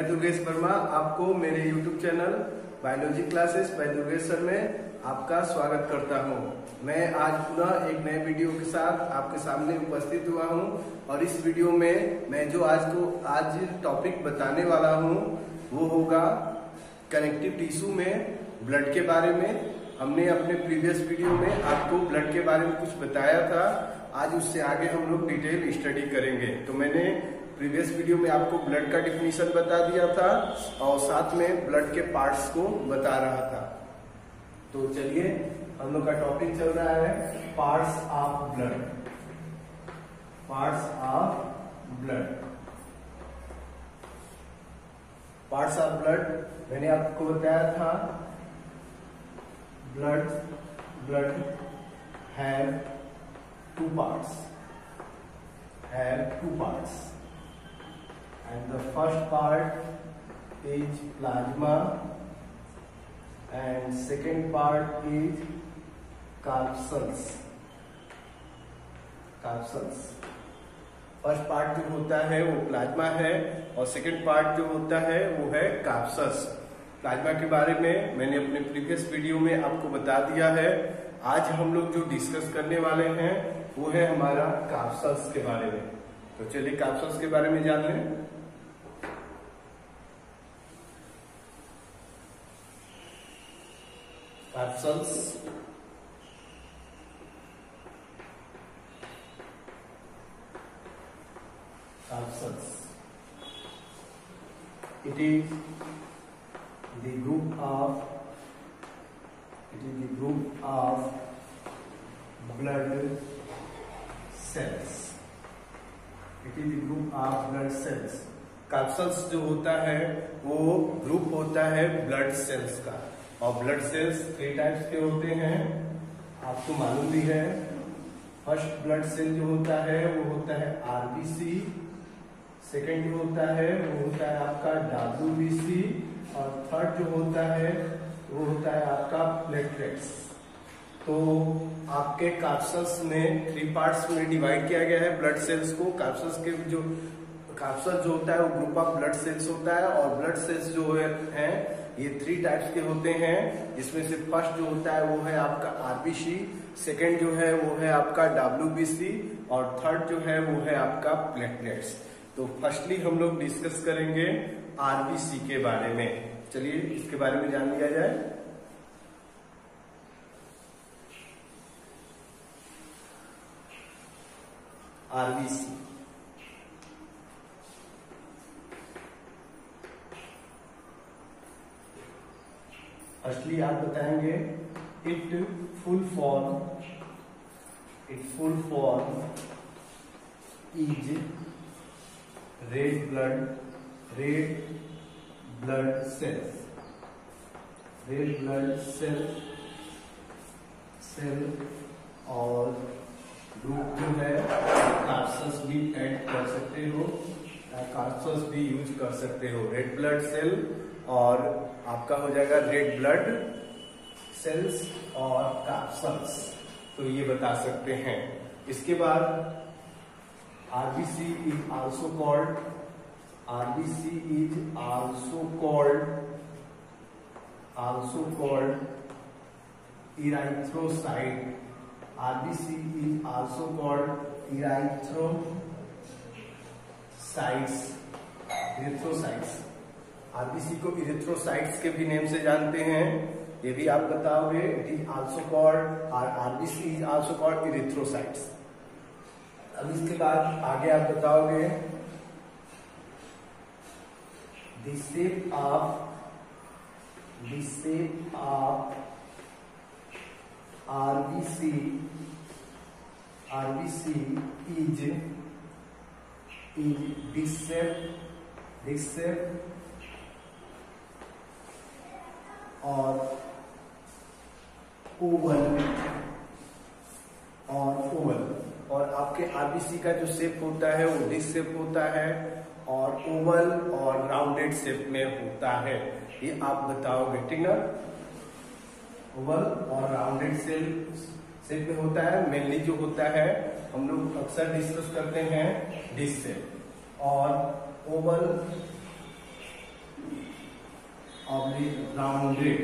मैं दुर्गेश वर्मा, आपको मेरे YouTube channel biology classes by Durgesh sir में आपका स्वागत करता हूँ। मैं आज पुनः एक नए वीडियो के साथ आपके सामने उपस्थित हुआ हूँ और इस वीडियो में मैं जो आज को, आज टॉपिक बताने वाला हूँ, वो होगा कनेक्टिव टिश्यू में ब्लड के बारे में। हमने अपने प्रीवियस वीडियो में आपको ब्लड के बारे में कुछ बताया था। आज उससे आगे हम लोग डिटेल स्टडी करेंगे। तो मैंने प्रीवियस वीडियो में आपको ब्लड का डिफिनीशन बता दिया था और साथ में ब्लड के पार्ट्स को बता रहा था। तो चलिए, हम लोग का टॉपिक चल रहा है parts of blood parts of blood parts of blood मैंने आपको बताया था blood blood have two parts have two parts and the first part is plasma. And second part is capsules. Capsules. First part जो होता है वो plasma है और सेकंड पार्ट जो होता है वो है काप्सस प्लाज्मा के बारे में मैंने अपने प्रीवियस वीडियो में आपको बता दिया है। आज हम लोग जो डिस्कस करने वाले हैं, वो है हमारा काप्सल्स के बारे में। तो चलिए काप्सल्स के बारे में जान लें capsules capsules it is the group of it is the group of blood cells it is the group of blood cells कैप्सल्स जो होता है वो ग्रुप होता है ब्लड सेल्स का और ब्लड सेल्स थ्री टाइप्स के होते हैं। आपको मालूम भी है फ़र्स्ट ब्लड सेल जो होता है, वो होता है आरबीसी सेकेंड जो होता है, वो होता है आपका डब्ल्यूबीसी और थर्ड जो होता है, वो होता है आपका प्लेटलेट्स तो आपके कैप्सल्स में थ्री पार्ट्स में डिवाइड किया गया है ब्लड सेल्स को। कैप्सल्स के जो कैप्सल जो होता है, वो ग्रुप ऑफ़ ब्लड सेल्स होता है और ब्लड सेल्स जो है ये थ्री टाइप्स के होते हैं। जिसमें से फ़र्स्ट जो होता है, वो है आपका आरबीसी सेकेंड जो है, वो है आपका डब्ल्यूबीसी और थर्ड जो है, वो है आपका प्लेटलेट्स तो फर्स्टली हम लोग डिस्कस करेंगे आरबीसी के बारे में। चलिए, इसके बारे में जान लिया जाए। आरबीसी फर्स्टली आप बताएँगे it full form it full form is red blood red blood cell red blood cell cell और ग्रुप जो है कार्सस भी ऐड कर सकते हो। कार्सस भी यूज़ कर सकते हो। रेड ब्लड सेल और आपका हो जाएगा रेड ब्लड सेल्स और कैप्सल्स तो ये बता सकते हैं। इसके बाद RBC is also called RBC is also called also called erythrocyte RBC is also called erythrocytes erythrocytes RBC को इरिथ्रोसाइट्स के भी नेम से जानते हैं। ये भी आप बताओगे। It is also called R RBC is also called erythrocytes अब इसके बाद आगे आप बताओगे। Of the shape of RBC RBC is is this shape this shape और ओवल और ओवल और आपके आरबीसी का जो शेप होता है, वो डिस शेप होता है, और ओवल और राउंडेड शेप में होता है। ये आप बताओगे, ठीक ना? ओवल और राउंडेड शेप शेप में होता है मेनली जो होता है हम लोग अक्सर डिस्कस करते हैं डिस से। और ओवल राउंडेड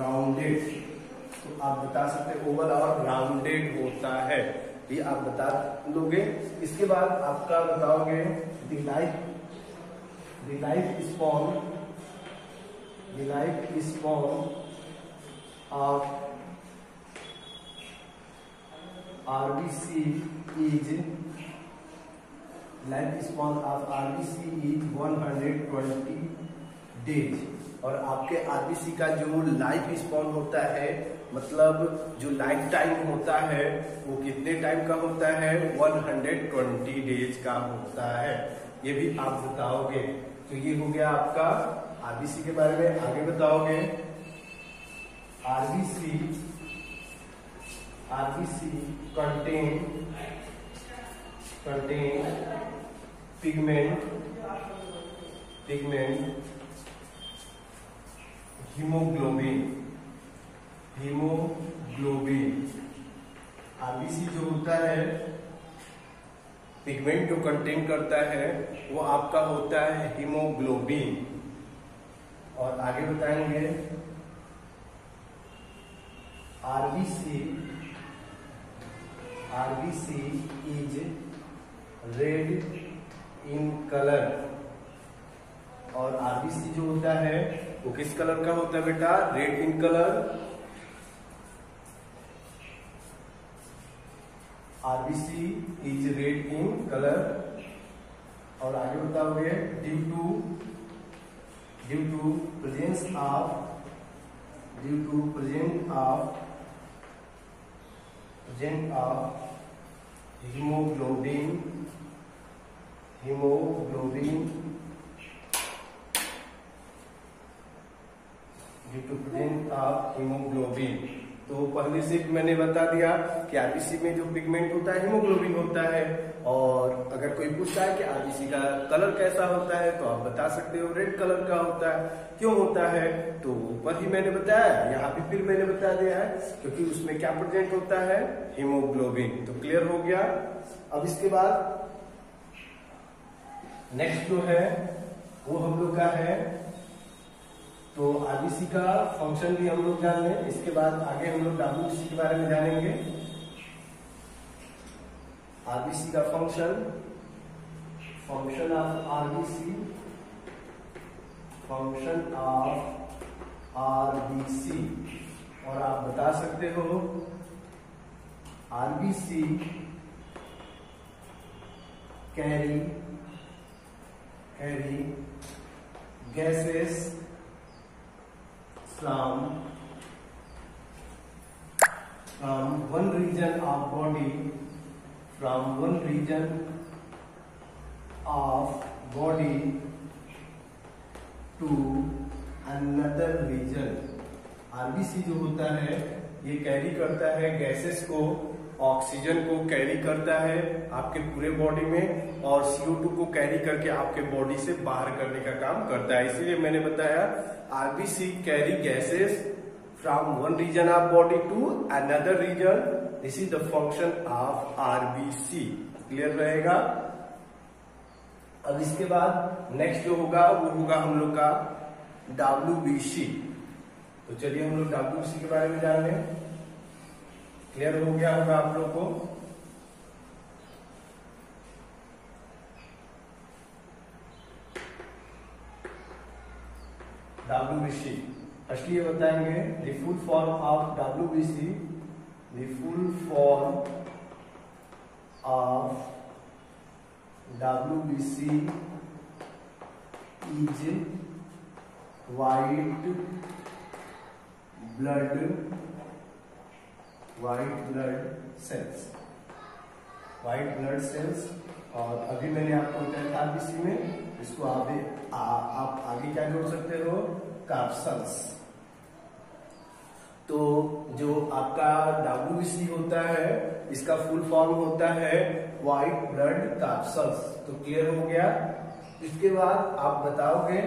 राउंडेड तो आप बता सकते ओवल और राउंडेड होता है। ये आप बता लोगे इसके बाद आपका बताओगे the life span the life span of RBC is life span of RBC is 120 days और आपके आरबीसी का जो लाइफ स्पॉन होता है मतलब जो लाइफ टाइम होता है, वो कितने टाइम का होता है? 120 डेज़ का होता है। ये भी आप बताओगे। तो ये हो गया आपका आरबीसी के बारे में। आगे बताओगे। RBC RBC contain contain pigment pigment haemoglobin haemoglobin RBC जो होता है पिगमेंट जो कंटेन करता है, वो आपका होता है हीमोग्लोबिन और आगे बताएँगे RBC RBC is red in colour. और आरबीसी जो होता है, वो किस कलर का होता है बेटा? Red in colour. RBC is red in colour. और आगे बताओगे, due to due to presence of, due to present of presence of hemoglobin hemoglobin due to presence of hemoglobin. तो पहले से मैंने बता दिया कि आरबीसी में जो पिगमेंट होता है हीमोग्लोबिन होता है। और अगर कोई पूछता है कि आरबीसी का कलर कैसा होता है तो आप बता सकते हो रेड कलर का होता है। क्यों होता है? तो ऊपर ही मैंने बताया, यहाँ भी फिर मैंने बता दिया है, क्योंकि उसमें क्या प्रेजेंट होता है? हीमोग्लोबिन तो क्लियर हो गया। अब इसके बाद नेक्स्ट जो है, वो हम लोग का है तो आरबीसी का फ़ंक्शन भी हम लोग जान लें इसके बाद आगे हम लोग डब्ल्यूबीसी के बारे में जानेंगे। आरबीसी का function function of RBC function of RBC और आप बता सकते हो RBC carry carry gases from from one region of body from one region of body to another region RBC जो होता है ये कैरी करता है गैसेस को ऑक्सीजन को कैरी करता है आपके पूरे बॉडी में और CO2 को कैरी करके आपके बॉडी से बाहर करने का काम करता है। इसीलिए मैंने बताया RBC carry gases from one region of body to another region this is the function of RBC clear रहेगा? अब इसके बाद नेक्स्ट जो होगा, वो होगा हम लोग का WBC तो चलिए हम लोग WBC के बारे में जान लें। क्लियर हो गया होगा आप लोग को? डब्ल्यूबीसी फर्स्टली ये बताएँगे the full form of WBC the full form of WBC is white blood white blood cells white blood cells और अभी मैंने आपको बताया था में इसको आप आ, आप आगे क्या जोड़ सकते हो? कैप्सल्स तो जो आपका डाबू डब्ल्यूबीसी होता है इसका फुल फॉर्म होता है व्हाइट ब्लड कैप्सल्स तो क्लियर हो गया? इसके बाद आप बताओगे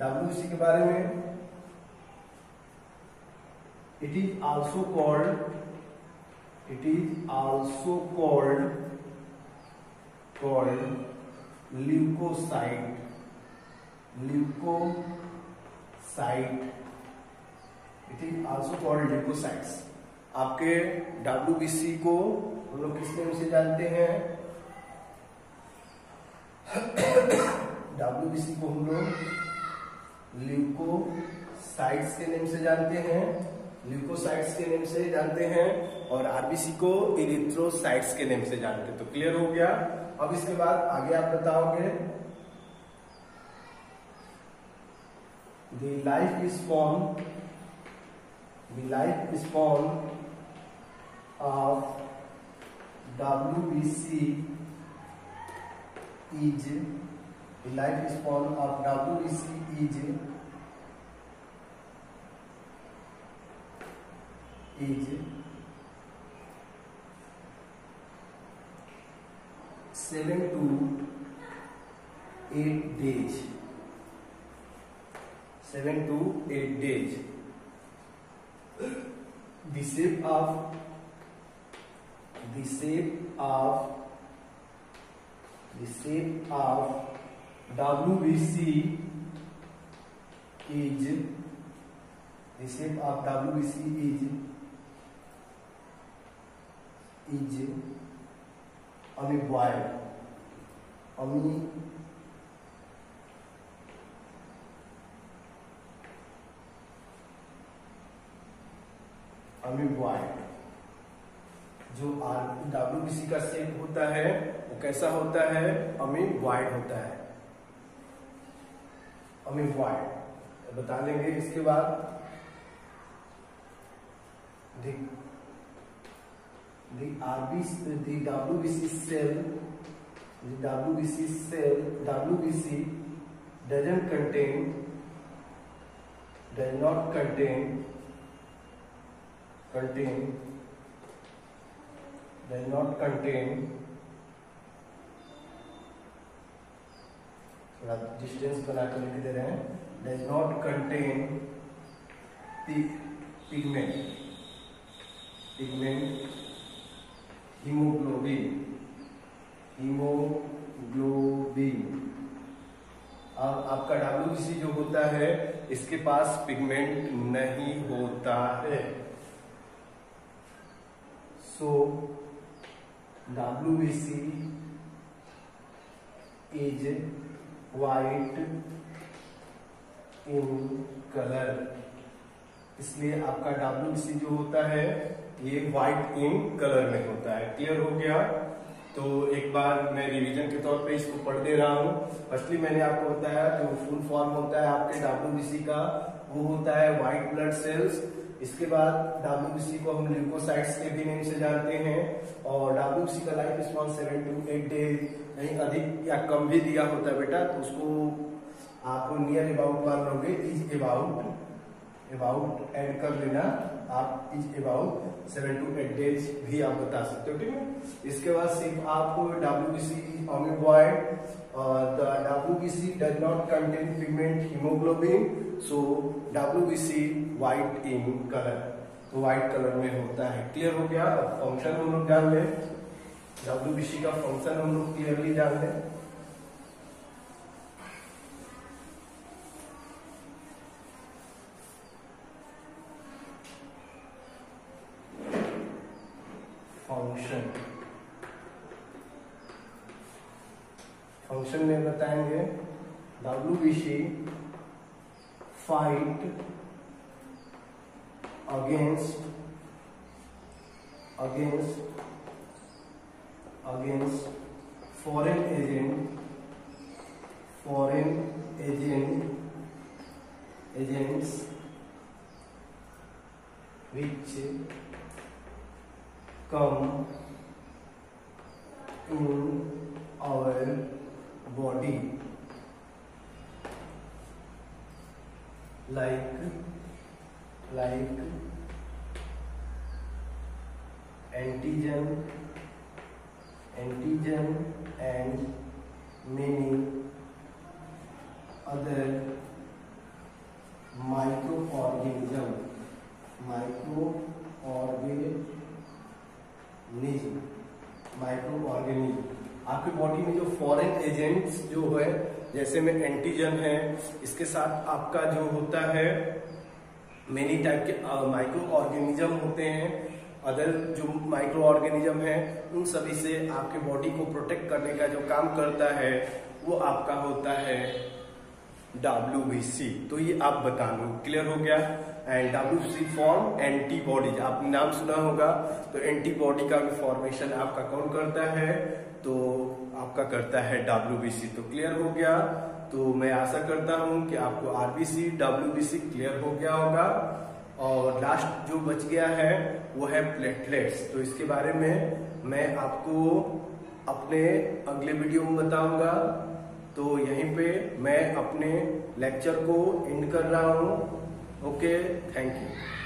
डब्ल्यूबीसी के बारे में? It is also called it is also called called leukocyte leukocyte. It is also called leukocytes. आपके डब्ल्यूबीसी को हम लोग किस नेम से जानते हैं? डब्ल्यू बी सी को हम लोग ल्यूकोसाइट्स के नेम से जानते हैं। ल्यूकोसाइट्स के नेम से जानते हैं और आरबीसी को इरिथ्रोसाइट्स के नेम से जानते हैं। तो क्लियर हो गया? अब इसके बाद आगे आप बताओगे the life is formed the life is formed of WBC is the life is formed of WBC is is seven to eight days seven to eight days. The shape of the shape of the shape of WBC is the shape of WBC is is amoeboid. Amoeboid amoeboid जो W का shape होता है वो कैसा होता है? Amoeboid होता है। अमीबॉइड बता देंगे इसके बाद। RBC, the WBC cell, the WBC cell, WBC doesn't contain, does not contain contain does not contain थोड़ा डिस्टेंस बना कर लिख दे रहे हैं does not contain pigment pigment haemoglobin haemoglobin. अब आपका डब्ल्यू जो होता है, इसके पास पिगमेंट नहीं होता है। So WBC is white in colour इसलिए आपका WBC जो होता है, ये व्हाइट इन कलर में होता है। क्लियर हो गया? तो एक बार मैं रिवीजन के तौर पे इसको पढ़ दे रहा हूँ। फर्स्टली मैंने आपको बताया जो फुल फॉर्म होता है आपके डब्ल्यू का, वो होता है व्हाइट ब्लड सेल्स इसके बाद डब्ल्यूबीसी को हम ल्यूकोसाइट्स के भी नेम से जानते हैं और डब्ल्यूबीसी का life span seven to eight day नहीं, अधिक या कम भी दिया होता है बेटा तो उसको आपको नियर अबाउट मान लोगे इज़ अबाउट अबाउट एड कर लेना। आप is about seven to eight days भी आप बता सकते हो, ठीक है? इसके बाद सिर्फ़ आप W B C amoeboid W B C does not contain pigment haemoglobin so W B C white in colour तो कलर में होता है। क्लियर हो गया? फ़ंक्शन हम लोग जान लें। डब्ल्यू बी सी का फ़ंक्शन हम लोग क्लियरली जान लें फ़ंक्शन फ़ंक्शन में बताएँगे। W B C fight against against against foreign agent foreign agent agents which come in our body like like antigen antigen and many other microorganism microorganism organism आपकी body में जो foreign agents जो है, जैसे में antigen है, इसके साथ आपका जो होता है मेनी टाइप के माइक्रो ऑर्गेनिज्म होते हैं अदर जो माइक्रो ऑर्गेनिज्म है, उन सभी से आपके बॉडी को प्रोटेक्ट करने का जो काम करता है, वो आपका होता है डब्ल्यूबीसी तो ये आप बता लो क्लियर हो गया? And W C form antibodies आपने नाम सुना होगा तो एंटीबॉडी का फॉर्मेशन आपका कौन करता है? तो आपका करता है WBC तो क्लियर हो गया। तो मैं आशा करता हूँ कि आपको आरबीसी डब्ल्यू क्लियर हो गया होगा। और लास्ट जो बच गया है, वो है प्लेटलेट्स तो इसके बारे में मैं आपको अपने अगले वीडियो में बताऊँगा। तो यहीं पे मैं अपने लेक्चर को एंड कर रहा हूँ। Okay, thank you.